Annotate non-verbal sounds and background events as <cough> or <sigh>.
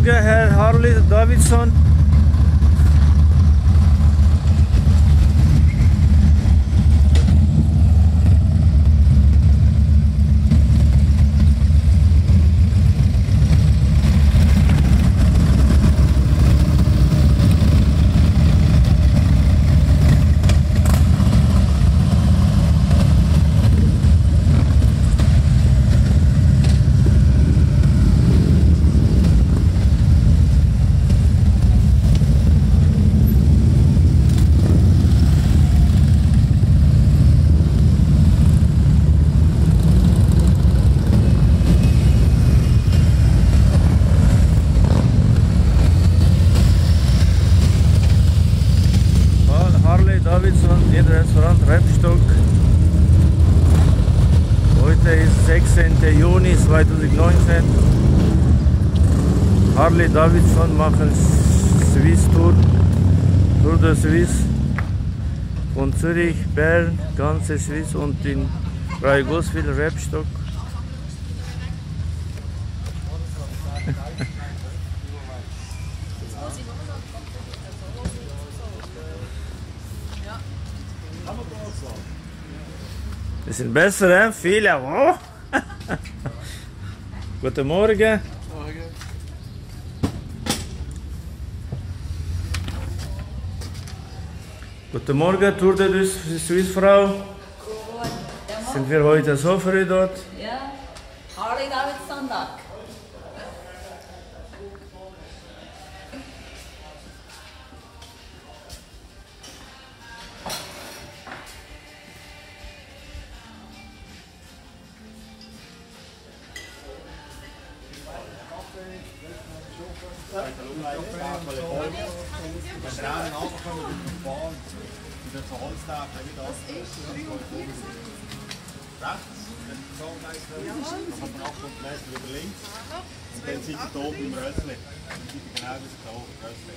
Burger, Herr Harley Davidson in Restaurant Rebstock. Heute ist 16. Juni 2019. Harley Davidson machen Swiss Tour, Tour de Suisse von Zürich, Bern, ganze Swiss und in Raigoswil, Rebstock. <laughs> Das sind bessere, viele. Oh. <laughs> Guten Morgen. Guten Morgen, Tour de Suisse Frau. Sind wir heute so früh dort? Wenn der einen ankommt und vom Fahren, und dann von Holztag wieder ab. Rechts, wenn der Zahnmeister ist, dann kommt man ab und lässt wieder links. Und dann sind wir hier oben im Rössli. Dann sind wir genau bis da oben, Rössli.